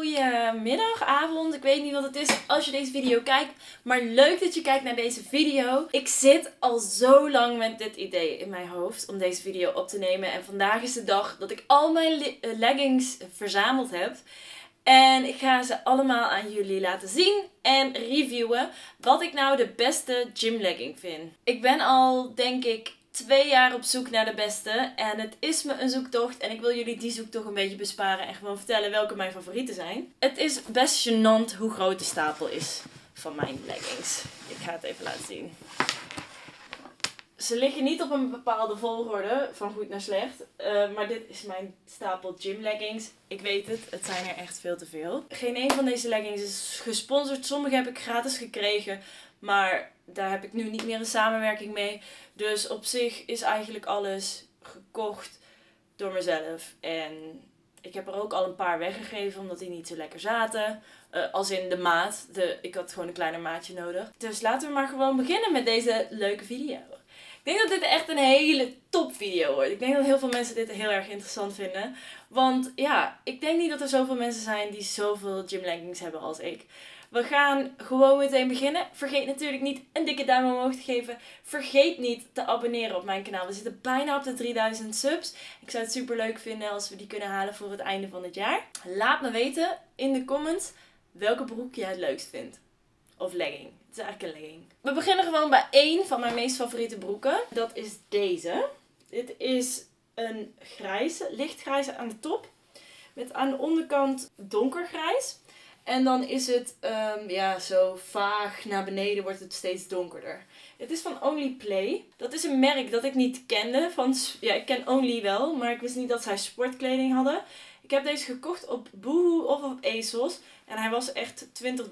goedemiddag, avond. Ik weet niet wat het is als je deze video kijkt. Maar leuk dat je kijkt naar deze video. Ik zit al zo lang met dit idee in mijn hoofd om deze video op te nemen. En vandaag is de dag dat ik al mijn eh, leggings verzameld heb. En ik ga ze allemaal aan jullie laten zien en reviewen wat ik nou de beste gym legging vind. Ik ben al, denk ik, twee jaar op zoek naar de beste. En het is me een zoektocht. En ik wil jullie die zoektocht een beetje besparen. En gewoon vertellen welke mijn favorieten zijn. Het is best gênant hoe groot de stapel is van mijn leggings. Ik ga het even laten zien. Ze liggen niet op een bepaalde volgorde, van goed naar slecht. Uh, maar dit is mijn stapel gym leggings. Ik weet het, het zijn er echt veel te veel. Geen een van deze leggings is gesponsord. Sommige heb ik gratis gekregen. Maar daar heb ik nu niet meer een samenwerking mee. Dus op zich is eigenlijk alles gekocht door mezelf. En ik heb er ook al een paar weggegeven omdat die niet zo lekker zaten. Uh, als in de maat. De, ik had gewoon een kleiner maatje nodig. Dus laten we maar gewoon beginnen met deze leuke video. Ik denk dat dit echt een hele top video wordt. Ik denk dat heel veel mensen dit heel erg interessant vinden. Want ja, ik denk niet dat er zoveel mensen zijn die zoveel gym leggings hebben als ik. We gaan gewoon meteen beginnen. Vergeet natuurlijk niet een dikke duim omhoog te geven. Vergeet niet te abonneren op mijn kanaal. We zitten bijna op de 3000 subs. Ik zou het super leuk vinden als we die kunnen halen voor het einde van het jaar. Laat me weten in de comments welke broek jij het leukst vindt. Of legging. Het is eigenlijk een legging. We beginnen gewoon bij één van mijn meest favoriete broeken. Dat is deze. Dit is een grijze, lichtgrijze aan de top. Met aan de onderkant donkergrijs. En dan is het um, ja, zo vaag naar beneden wordt het steeds donkerder. Het is van Only Play. Dat is een merk dat ik niet kende. Van, ja, ik ken Only wel, maar ik wist niet dat zij sportkleding hadden. Ik heb deze gekocht op Boohoo of op ASOS. En hij was echt 20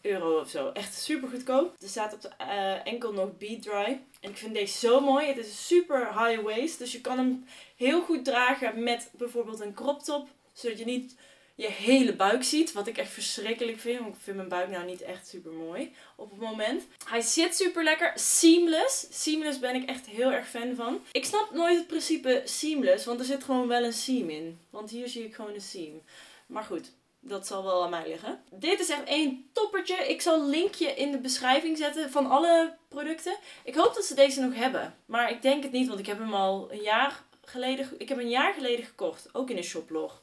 euro of zo. Echt super goedkoop. Er staat op de uh, enkel nog Beat Dry. En ik vind deze zo mooi. Het is super high waist. Dus je kan hem heel goed dragen met bijvoorbeeld een crop top. Zodat je niet je hele buik ziet. Wat ik echt verschrikkelijk vind. Want ik vind mijn buik nou niet echt super mooi op het moment. Hij zit super lekker. Seamless. Seamless ben ik echt heel erg fan van. Ik snap nooit het principe seamless. Want er zit gewoon wel een seam in. Want hier zie ik gewoon een seam. Maar goed. Dat zal wel aan mij liggen. Dit is echt één toppertje. Ik zal een linkje in de beschrijving zetten van alle producten. Ik hoop dat ze deze nog hebben. Maar ik denk het niet, want ik heb hem al een jaar geleden... Ik heb een jaar geleden gekocht. Ook in een shoplog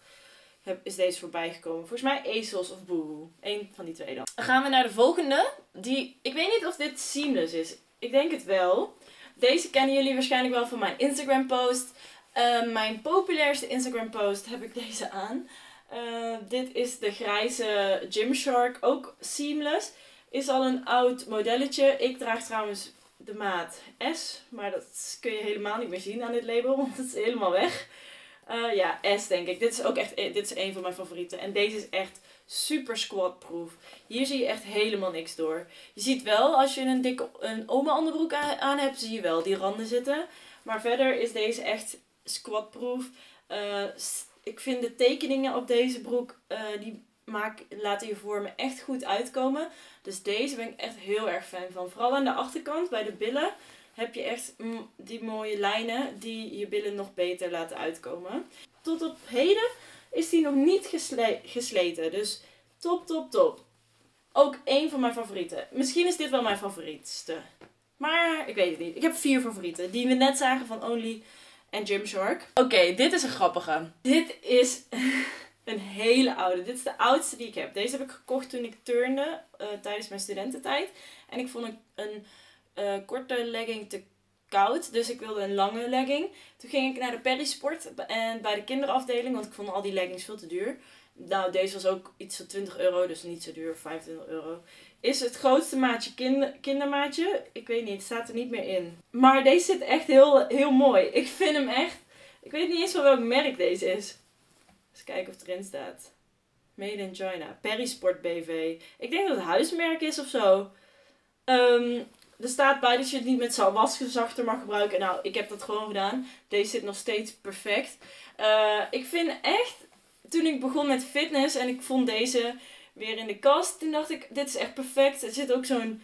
is deze voorbij gekomen. Volgens mij ASOS of Boohoo. Eén van die twee dan. Dan gaan we naar de volgende. Die, ik weet niet of dit seamless is. Ik denk het wel. Deze kennen jullie waarschijnlijk wel van mijn Instagram post. Uh, mijn populairste Instagram post heb ik deze aan. Uh, dit is de grijze Gymshark. Ook seamless. Is al een oud modelletje. Ik draag trouwens de maat S. Maar dat kun je helemaal niet meer zien aan dit label. Want het is helemaal weg. Uh, ja, S denk ik. Dit is ook echt dit is een van mijn favorieten. En deze is echt super squat proof. Hier zie je echt helemaal niks door. Je ziet wel, als je een dikke een oma onderbroek aan hebt, zie je wel die randen zitten. Maar verder is deze echt squat proof. Uh, ik vind de tekeningen op deze broek, uh, die maak, laten je vormen echt goed uitkomen. Dus deze ben ik echt heel erg fan van. Vooral aan de achterkant, bij de billen heb je echt die mooie lijnen die je billen nog beter laten uitkomen. Tot op heden is die nog niet gesleten. Dus top, top, top. Ook één van mijn favorieten. Misschien is dit wel mijn favorietste. Maar ik weet het niet. Ik heb vier favorieten. Die we net zagen van Only en Gymshark. Oké, dit is een grappige. Dit is een hele oude. Dit is de oudste die ik heb. Deze heb ik gekocht toen ik turnde uh, tijdens mijn studententijd. En ik vond een uh, korte legging te koud. Dus ik wilde een lange legging. Toen ging ik naar de Perisport en bij de kinderafdeling, want ik vond al die leggings veel te duur. Nou, deze was ook iets van 20 euro, dus niet zo duur, 25 euro. Is het grootste maatje kinder, kindermaatje? Ik weet niet, het staat er niet meer in. Maar deze zit echt heel, heel mooi. Ik vind hem echt. Ik weet niet eens van welk merk deze is. Eens kijken of het erin staat. Made in China. Perisport BV. Ik denk dat het huismerk is of zo. Um, er staat bij dat je het niet met wasgezachter mag gebruiken. Nou, ik heb dat gewoon gedaan. Deze zit nog steeds perfect. Uh, ik vind echt, toen ik begon met fitness en ik vond deze weer in de kast, toen dacht ik, dit is echt perfect. Er zit ook zo'n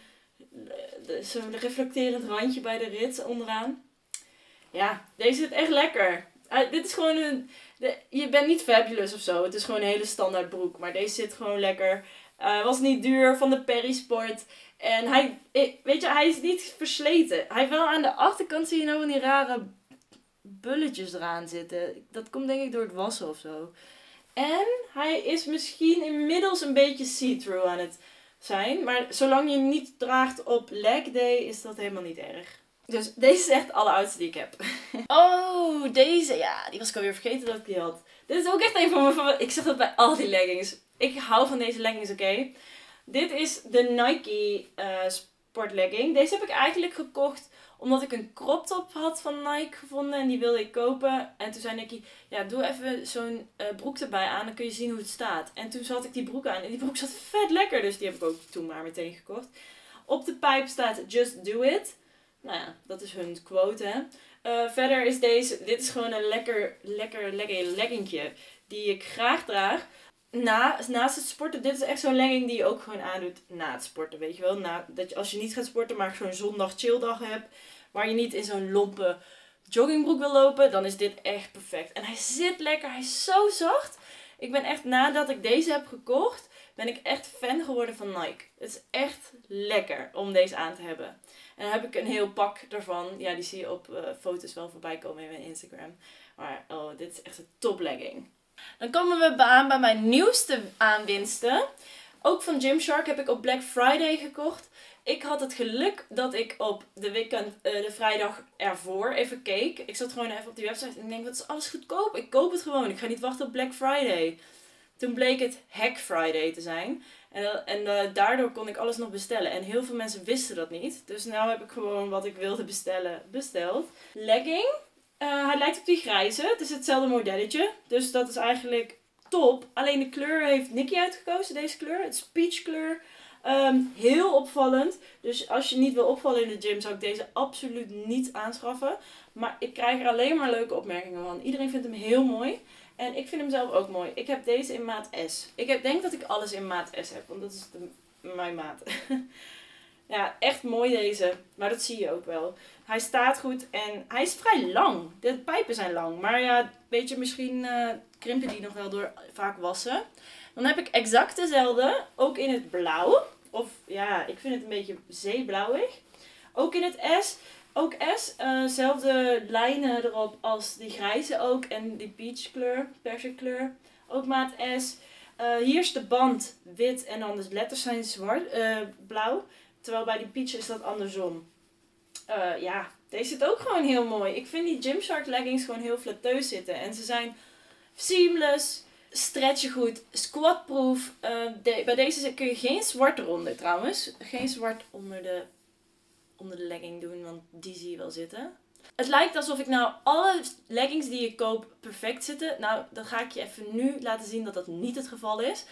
eh, zo'n reflecterend randje bij de rit onderaan. Ja, deze zit echt lekker. Hij- dit is gewoon een... De, je bent niet fabulous of zo. Het is gewoon een hele standaard broek. Maar deze zit gewoon lekker. Eh, was niet duur van de Perry Sport. En hij, weet je, hij is niet versleten. Hij heeft wel aan de achterkant zie je nou van die rare bulletjes eraan zitten. Dat komt denk ik door het wassen of zo. En hij is misschien inmiddels een beetje see-through aan het zijn. Maar zolang je hem niet draagt op leg day, is dat helemaal niet erg. Dus deze is echt de alleroudste die ik heb. Oh, deze. Ja, die was ik alweer vergeten dat ik die had. Dit is ook echt een van mijn favorieten. Ik zeg dat bij al die leggings. Ik hou van deze leggings, oké? Dit is de Nike eh sportlegging. Deze heb ik eigenlijk gekocht omdat ik een crop top had van Nike gevonden. En die wilde ik kopen. En toen zei Nicky, ja, doe even zo'n eh, broek erbij aan. Dan kun je zien hoe het staat. En toen zat ik die broek aan. En die broek zat vet lekker. Dus die heb ik ook toen maar meteen gekocht. Op de pijp staat Just Do It. Nou ja, dat is hun quote, hè. Eh, verder is deze, dit is gewoon een lekker, lekker, lekker leggingje die ik graag draag. Na, naast het sporten, dit is echt zo'n legging die je ook gewoon aandoet na het sporten, weet je wel. Na, dat je, als je niet gaat sporten, maar zo'n zondag chilldag hebt, waar je niet in zo'n lompe joggingbroek wil lopen, dan is dit echt perfect. En hij zit lekker, hij is zo zacht. Ik ben echt, nadat ik deze heb gekocht, ben ik echt fan geworden van Nike. Het is echt lekker om deze aan te hebben. En dan heb ik een heel pak ervan. Ja, die zie je op eh, foto's wel voorbij komen in mijn Instagram. Maar oh, dit is echt een top legging. Dan komen we aan bij mijn nieuwste aanwinsten. Ook van Gymshark heb ik op Black Friday gekocht. Ik had het geluk dat ik op de weekend, eh, de vrijdag ervoor even keek. Ik zat gewoon even op die website en denk, wat is alles goedkoop? Ik koop het gewoon. Ik ga niet wachten op Black Friday. Toen bleek het Hack Friday te zijn. En, dat- en eh, daardoor kon ik alles nog bestellen. En heel veel mensen wisten dat niet. Dus nu heb ik gewoon wat ik wilde bestellen besteld. Legging. Eh, hij lijkt op die grijze. Het is hetzelfde modelletje. Dus dat is eigenlijk top. Alleen de kleur heeft Nicky uitgekozen. Deze kleur. Het is peach kleur. Ehm, heel opvallend. Dus als je niet wil opvallen in de gym zou ik deze absoluut niet aanschaffen. Maar ik krijg er alleen maar leuke opmerkingen van. Iedereen vindt hem heel mooi. En ik vind hem zelf ook mooi. Ik heb deze in maat S. Ik heb, denk dat ik alles in maat S heb, want dat is mijn maat. ja, echt mooi deze. Maar dat zie je ook wel. Hij staat goed en hij is vrij lang. De pijpen zijn lang. Maar ja, weet je, misschien eh, krimpen die nog wel door vaak wassen. Dan heb ik exact dezelfde, ook in het blauw. Of ja, ik vind het een beetje zeeblauwig. Ook in het S. Ook S, eh, zelfde lijnen erop als die grijze ook. En die peach kleur, persic kleur. Ook maat S. Eh, hier is de band wit en dan de letters zijn zwart, blauw. Terwijl bij die peach is dat andersom. Eh, ja, deze zit ook gewoon heel mooi. Ik vind die Gymshark leggings gewoon heel flatteus zitten. En ze zijn seamless, stretchen goed, squatproof. De- bij deze kun je geen zwart eronder trouwens. Geen zwart onder de, onder de legging doen, want die zie je wel zitten. Het lijkt alsof ik nou alle leggings die ik koop perfect zitten. Nou, dan ga ik je even nu laten zien dat dat niet het geval is.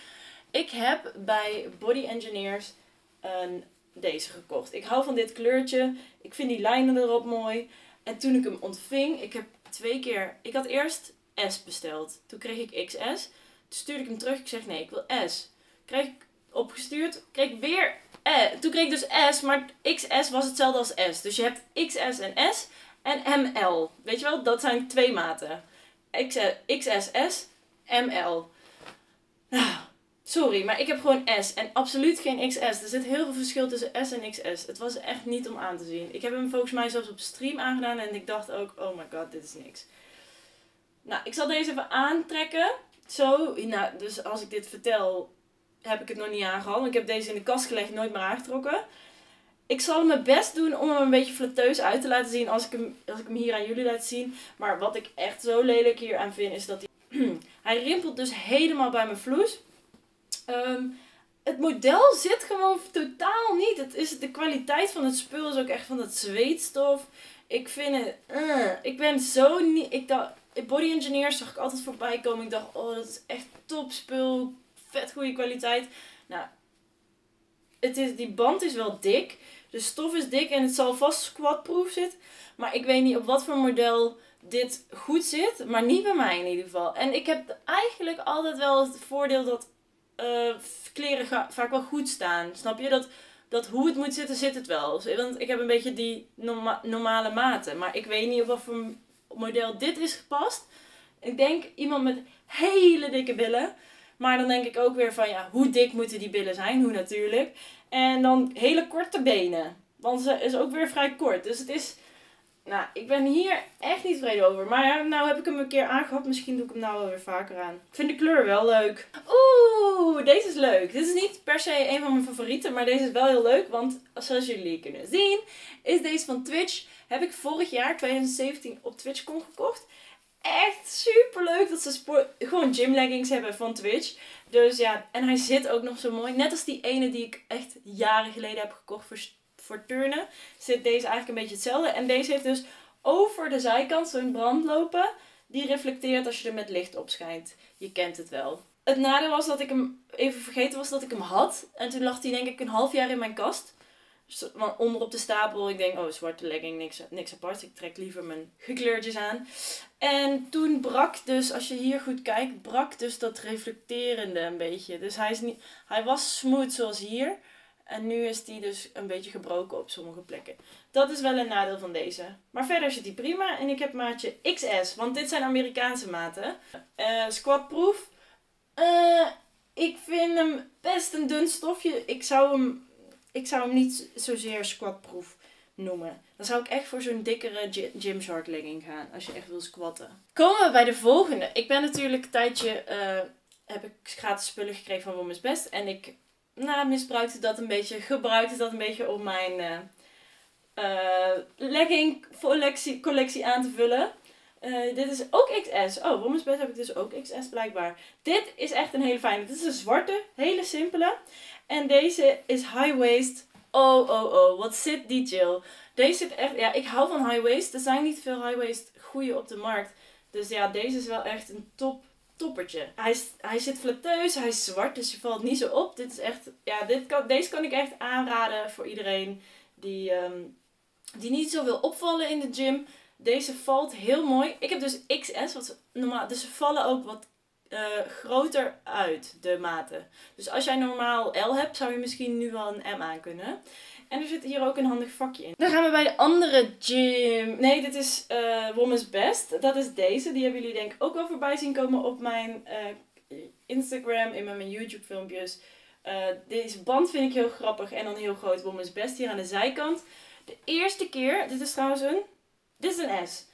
Ik heb bij Body Engineers een, deze gekocht. Ik hou van dit kleurtje. Ik vind die lijnen erop mooi. En toen ik hem ontving, ik heb twee keer... Ik had eerst S besteld. Toen kreeg ik XS. Toen stuurde ik hem terug. Ik zeg nee, ik wil S. Kreeg ik opgestuurd. Kreeg ik weer eh, Toen kreeg ik dus S, maar XS was hetzelfde als S. Dus je hebt XS en S en ML. Weet je wel, dat zijn twee maten. XSS, ML. Nou, sorry, maar ik heb gewoon S en absoluut geen XS. Er zit heel veel verschil tussen S en XS. Het was echt niet om aan te zien. Ik heb hem volgens mij zelfs op stream aangedaan en ik dacht ook, oh my god, dit is niks. Nou, ik zal deze even aantrekken. Zo, nou, dus als ik dit vertel, heb ik het nog niet aangehad. Ik heb deze in de kast gelegd, nooit meer aangetrokken. Ik zal mijn best doen om hem een beetje flatteus uit te laten zien als ik hem, als ik hem hier aan jullie laat zien. Maar wat ik echt zo lelijk hier aan vind, is dat hij... hij rimpelt dus helemaal bij mijn vloes. Ehm, het model zit gewoon totaal niet. Het is, de kwaliteit van het spul is ook echt van dat zweetstof. Ik vind het... eh, ik ben zo niet... Ik dacht, Body Engineers zag ik altijd voorbij komen. Ik dacht, oh, dat is echt top spul. Vet goede kwaliteit. Nou, het is, die band is wel dik. De stof is dik en het zal vast squatproof zitten. Maar ik weet niet op wat voor model dit goed zit. Maar niet bij mij in ieder geval. En ik heb eigenlijk altijd wel het voordeel dat eh, kleren ga- vaak wel goed staan. Snap je? Dat, dat hoe het moet zitten, zit het wel. Want ik heb een beetje die norma- normale maten. Maar ik weet niet op wat voor model dit is gepast. Ik denk iemand met hele dikke billen. Maar dan denk ik ook weer van ja, hoe dik moeten die billen zijn? Hoe natuurlijk. En dan hele korte benen. Want ze is ook weer vrij kort. Dus het is. Nou, ik ben hier echt niet tevreden over. Maar ja, nou heb ik hem een keer aangehad. Misschien doe ik hem nou wel weer vaker aan. Ik vind de kleur wel leuk. Oeh, deze is leuk. Dit is niet per se een van mijn favorieten. Maar deze is wel heel leuk. Want zoals jullie kunnen zien, is deze van Twitch. Heb ik vorig jaar, 2017, op TwitchCon gekocht echt super leuk dat ze sport, gewoon gym leggings hebben van Twitch. Dus ja, en hij zit ook nog zo mooi. Net als die ene die ik echt jaren geleden heb gekocht voor, voor turnen. Zit deze eigenlijk een beetje hetzelfde. En deze heeft dus over de zijkant zo'n brand lopen. Die reflecteert als je er met licht op schijnt. Je kent het wel. Het nadeel was dat ik hem even vergeten was dat ik hem had. En toen lag hij denk ik een half jaar in mijn kast onder op de stapel. Ik denk, oh, zwarte legging, niks, niks apart. Ik trek liever mijn gekleurtjes aan. En toen brak dus, als je hier goed kijkt, brak dus dat reflecterende een beetje. Dus hij, is niet, hij was smooth zoals hier. En nu is die dus een beetje gebroken op sommige plekken. Dat is wel een nadeel van deze. Maar verder zit hij prima. En ik heb maatje XS, want dit zijn Amerikaanse maten. Uh, squatproof. Uh, ik vind hem best een dun stofje. Ik zou hem ik zou hem niet zozeer squatproof noemen. Dan zou ik echt voor zo'n dikkere Gymshark legging gaan. Als je echt wil squatten. Komen we bij de volgende. Ik ben natuurlijk een tijdje... Uh, heb ik gratis spullen gekregen van Women's Best. En ik nou, misbruikte dat een beetje. Gebruikte dat een beetje om mijn uh, uh, legging collectie, collectie aan te vullen. dit is ook XS. Oh, Women's heb ik dus ook XS blijkbaar. Dit is echt een hele fijne. Dit is een zwarte, hele simpele. En deze is high waist. Oh, oh, oh. Wat zit die Jill. Deze zit echt... Ja, ik hou van high waist. Er zijn niet veel high waist goede op de markt. Dus ja, deze is wel echt een top toppertje. Hij, hij zit flatteus, hij is zwart, dus je valt niet zo op. Dit is echt, ja, dit kan, deze kan ik echt aanraden voor iedereen die, um, die niet zo wil opvallen in de gym. Deze valt heel mooi. Ik heb dus XS, wat normaal, dus ze vallen ook wat uh, groter uit, de maten. Dus als jij normaal L hebt, zou je misschien nu wel een M aan kunnen. En er zit hier ook een handig vakje in. Dan gaan we bij de andere gym. Nee, dit is uh, Woman's Best. Dat is deze. Die hebben jullie denk ik ook wel voorbij zien komen op mijn uh, Instagram met mijn YouTube filmpjes. deze band vind ik heel grappig en dan heel groot Woman's Best hier aan de zijkant. De eerste keer, dit is trouwens een, dit is een S.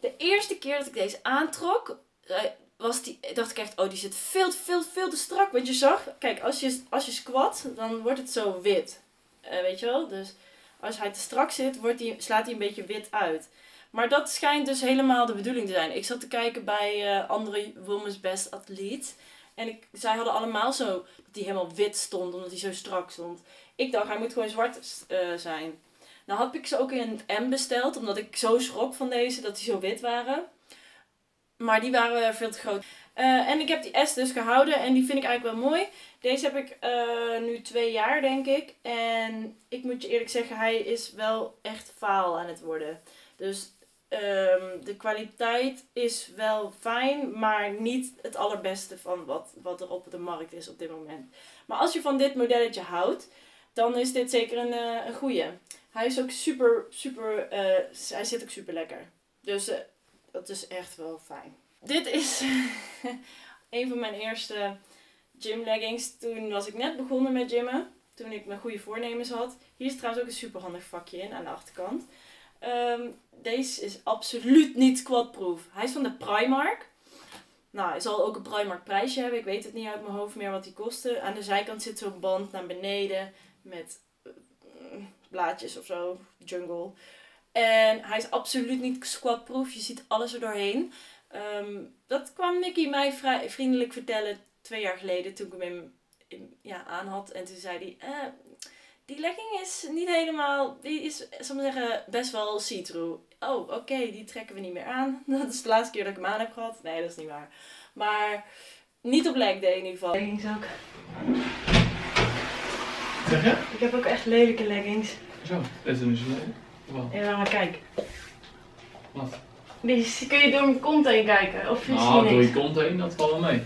De eerste keer dat ik deze aantrok, was die, dacht ik echt, oh die zit veel, veel, veel te strak. Want je zag, kijk, als je, als je squat, dan wordt het zo wit. Uh, weet je wel? Dus als hij te strak zit, wordt die, slaat hij een beetje wit uit. Maar dat schijnt dus helemaal de bedoeling te zijn. Ik zat te kijken bij uh, andere Women's Best Athlete. En ik, zij hadden allemaal zo dat hij helemaal wit stond, omdat hij zo strak stond. Ik dacht, hij moet gewoon zwart uh, zijn. Nou had ik ze ook in een M besteld, omdat ik zo schrok van deze, dat die zo wit waren. Maar die waren veel te groot. Uh, en ik heb die S dus gehouden en die vind ik eigenlijk wel mooi. Deze heb ik uh, nu twee jaar, denk ik. En ik moet je eerlijk zeggen, hij is wel echt faal aan het worden. Dus um, de kwaliteit is wel fijn, maar niet het allerbeste van wat, wat er op de markt is op dit moment. Maar als je van dit modelletje houdt, dan is dit zeker een, uh, een goeie. Hij is ook super, super, hij zit ook super lekker. Dus dat is echt wel fijn. Dit is een van mijn eerste gym leggings. Toen was ik net begonnen met gymmen. Toen ik mijn goede voornemens had. Hier is trouwens ook een super handig vakje in aan de achterkant. Um, deze is absoluut niet squatproof. Hij is van de Primark. Nou, hij zal ook een Primark prijsje hebben. Ik weet het niet uit mijn hoofd meer wat die kostte. Aan de zijkant zit zo'n band naar beneden met uh, blaadjes of zo. Jungle. En hij is absoluut niet squatproof. Je ziet alles er doorheen. Um, dat kwam Nicky mij vrij vriendelijk vertellen twee jaar geleden toen ik hem ja, aan had. En toen zei hij, eh, die legging is niet helemaal, die is, zal zeggen, best wel see-through. Oh, oké, die trekken we niet meer aan. Dat is de laatste keer dat ik hem aan heb gehad. Nee, dat is niet waar. Maar niet op leg day in ieder geval. Leggings ook. Zeg je? Ik heb ook echt lelijke leggings. Zo, dat is een zo lelijk. Ja, maar kijk. Wat? Die kun je door mijn kont heen kijken. Of nou, door je kont heen, dat valt wel mee.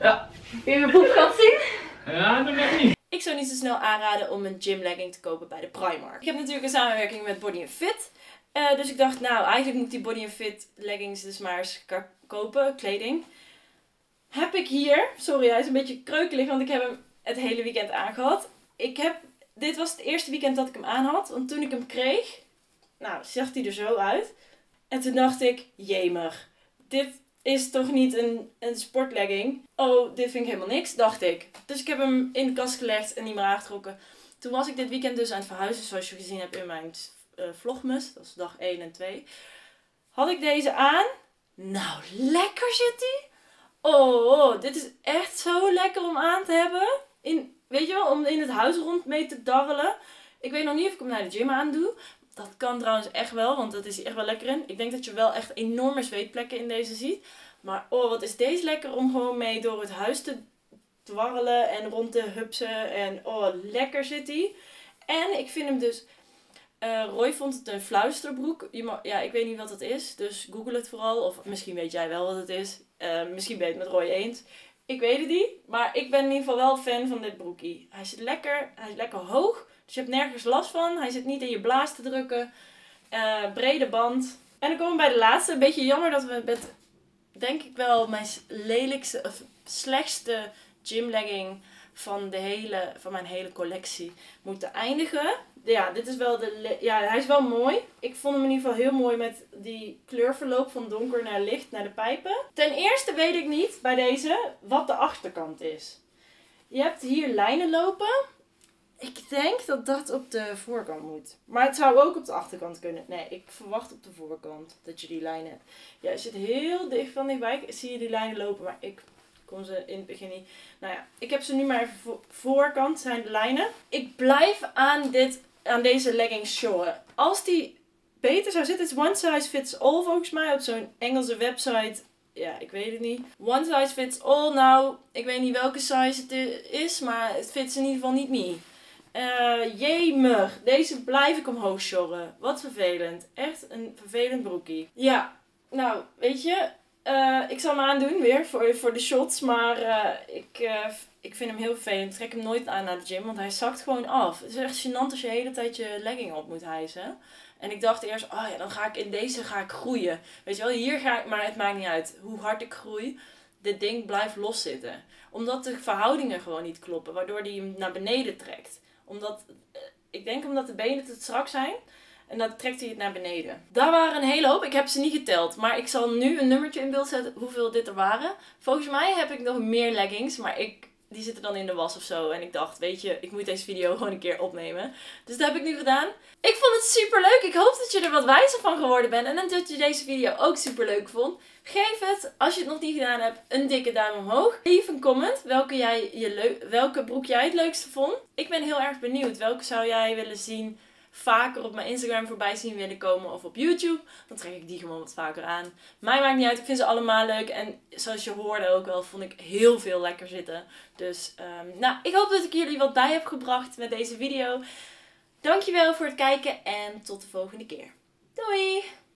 Ja. Kun je mijn poepgat zien? Ja, dat weet ik niet. Ik zou niet zo snel aanraden om een gym legging te kopen bij de Primark. Ik heb natuurlijk een samenwerking met Body Fit. Uh, dus ik dacht, nou, eigenlijk moet ik die Body Fit leggings dus maar eens kopen, kleding. Heb ik hier, sorry, hij is een beetje kreukelig, want ik heb hem het hele weekend aangehad. Ik heb, dit was het eerste weekend dat ik hem aan had, want toen ik hem kreeg, nou, zag hij er zo uit. En toen dacht ik, jemig, dit is toch niet een, een sportlegging? Oh, dit vind ik helemaal niks, dacht ik. Dus ik heb hem in de kast gelegd en niet meer aangetrokken. Toen was ik dit weekend dus aan het verhuizen, zoals je gezien hebt in mijn uh, vlogmus. Dat is dag 1 en 2. Had ik deze aan. Nou, lekker zit die. Oh, dit is echt zo lekker om aan te hebben. In, weet je wel, om in het huis rond mee te darrelen. Ik weet nog niet of ik hem naar de gym aan doe. Dat kan trouwens echt wel, want dat is echt wel lekker in. Ik denk dat je wel echt enorme zweetplekken in deze ziet. Maar oh, wat is deze lekker om gewoon mee door het huis te dwarrelen en rond te hupsen. En oh, lekker zit hij. En ik vind hem dus... Uh, Roy vond het een fluisterbroek. ja, ik weet niet wat het is, dus google het vooral. Of misschien weet jij wel wat het is. Uh, misschien ben je het met Roy eens. Ik weet het niet, maar ik ben in ieder geval wel fan van dit broekie. Hij zit lekker, hij is lekker hoog. Dus je hebt nergens last van. Hij zit niet in je blaas te drukken. Uh, brede band. En dan komen we bij de laatste. Een beetje jammer dat we met, denk ik wel, mijn lelijkste, of slechtste gymlegging van, de hele, van mijn hele collectie moeten eindigen. Ja, dit is wel de. Ja, hij is wel mooi. Ik vond hem in ieder geval heel mooi met die kleurverloop van donker naar licht naar de pijpen. Ten eerste weet ik niet bij deze wat de achterkant is. Je hebt hier lijnen lopen. Ik denk dat dat op de voorkant moet. Maar het zou ook op de achterkant kunnen. Nee, ik verwacht op de voorkant dat je die lijnen hebt. Ja, je zit heel dicht van dichtbij. Zie je die lijnen lopen, maar ik kon ze in het begin niet. Nou ja, ik heb ze nu maar even voor, voorkant zijn de lijnen. Ik blijf aan, dit, aan deze leggings showen. Als die beter zou zitten, is one size fits all volgens mij op zo'n Engelse website. Ja, ik weet het niet. One size fits all. Nou, ik weet niet welke size het is, maar het fits in ieder geval niet me. Uh, jemig. Deze blijf ik omhoog sjorren. Wat vervelend. Echt een vervelend broekie. Ja, nou, weet je. Uh, ik zal hem aandoen weer voor, voor de shots. Maar uh, ik, uh, ik vind hem heel vervelend. Ik trek hem nooit aan naar de gym, want hij zakt gewoon af. Het is echt gênant als je de hele tijd je legging op moet hijsen. En ik dacht eerst, oh ja, dan ga ik in deze ga ik groeien. Weet je wel, hier ga ik, maar het maakt niet uit hoe hard ik groei. Dit ding blijft loszitten. Omdat de verhoudingen gewoon niet kloppen, waardoor hij hem naar beneden trekt. Omdat, ik denk omdat de benen te strak zijn. En dan trekt hij het naar beneden. Daar waren een hele hoop. Ik heb ze niet geteld. Maar ik zal nu een nummertje in beeld zetten hoeveel dit er waren. Volgens mij heb ik nog meer leggings. Maar ik, die zitten dan in de was of zo. En ik dacht, weet je, ik moet deze video gewoon een keer opnemen. Dus dat heb ik nu gedaan. Ik vond het super leuk. Ik hoop dat je er wat wijzer van geworden bent. En dat je deze video ook super leuk vond. Geef het, als je het nog niet gedaan hebt, een dikke duim omhoog. Geef een comment welke, jij je welke broek jij het leukste vond. Ik ben heel erg benieuwd. Welke zou jij willen zien vaker op mijn Instagram voorbij zien willen komen of op YouTube, dan trek ik die gewoon wat vaker aan. Mij maakt niet uit, ik vind ze allemaal leuk. En zoals je hoorde ook wel, vond ik heel veel lekker zitten. Dus um, nou, ik hoop dat ik jullie wat bij heb gebracht met deze video. Dankjewel voor het kijken en tot de volgende keer. Doei!